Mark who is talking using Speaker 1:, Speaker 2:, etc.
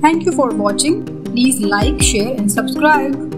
Speaker 1: Thank you for watching. Please like, share and subscribe.